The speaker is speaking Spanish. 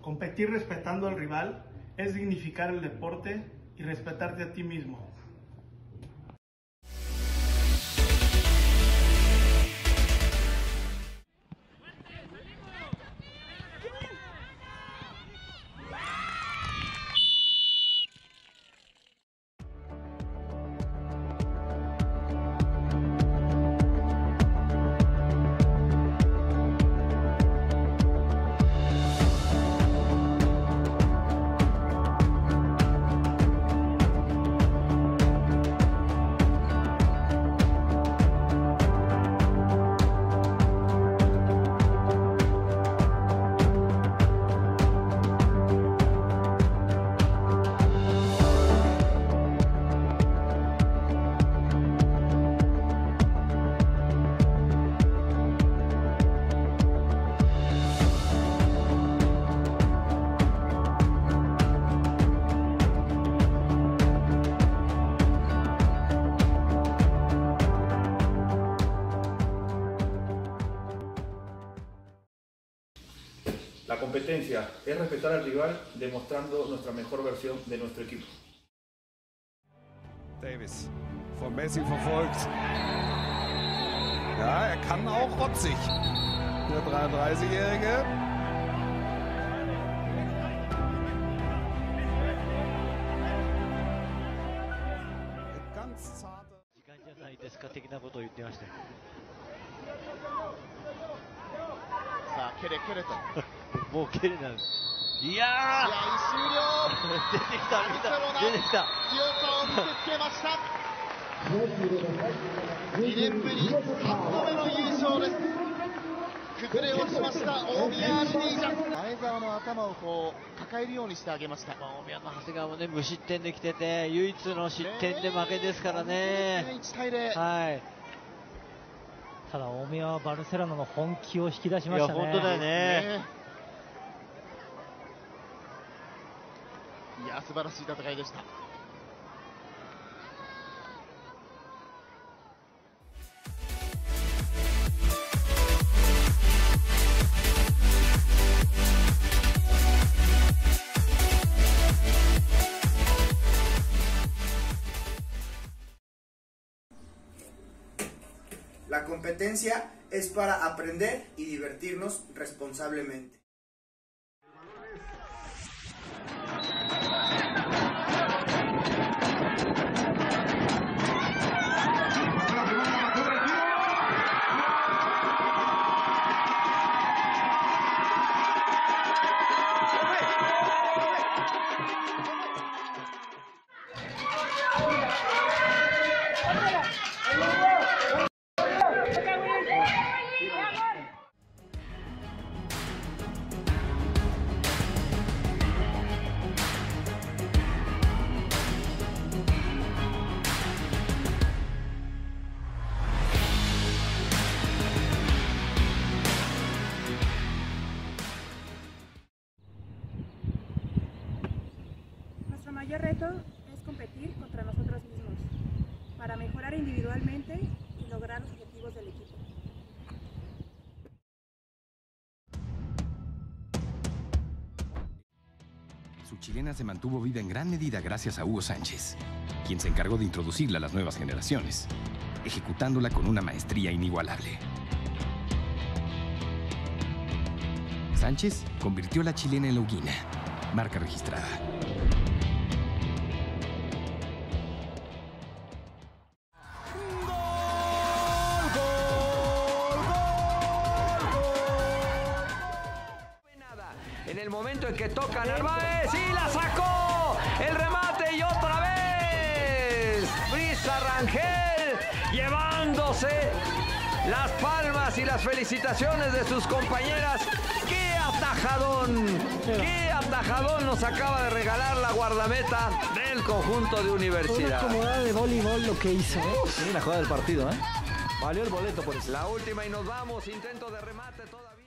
Competir respetando al rival es dignificar el deporte y respetarte a ti mismo. La competencia es respetar al rival demostrando nuestra mejor versión de nuestro equipo. Davis von Messi verfolgt. Ja, er kann auch rotzig. Der 33-Jährige. Ganz zarte. 時間じゃないですか的なことを言ってましたよさあ、 ケレケレと。もう蹴れないい試や合終了ー出てきた見た出てきた強さを見せつけました。2年ぶり3度目の優勝です。崩れ落ちました、大宮アルディージャ。前澤の頭をこう、抱えるようにしてあげました。大宮の長谷川もね無失点できてて唯一の失点で負けですからね1対0。はいただ大宮はバルセロナの本気を引き出しましたね。いや本当だよねねいや、素晴らしい戦いでした。La competencia es para aprender y divertirnos responsablemente. Mayor reto es competir contra nosotros mismos para mejorar individualmente y lograr los objetivos del equipo. Su chilena se mantuvo viva en gran medida gracias a Hugo Sánchez, quien se encargó de introducirla a las nuevas generaciones, ejecutándola con una maestría inigualable. Sánchez convirtió la chilena en Loguina, marca registrada. En el momento en que toca Narváez y la sacó. El remate y otra vez. Brisa Rangel llevándose las palmas y las felicitaciones de sus compañeras. ¡Qué atajadón! ¡Qué atajadón nos acaba de regalar la guardameta del conjunto de Una universidad! acomodada de voleibol lo que hizo. ¿eh? Sí, la jugada del partido, ¿eh? Valió el boleto por eso. La última y nos vamos. Intento de remate todavía.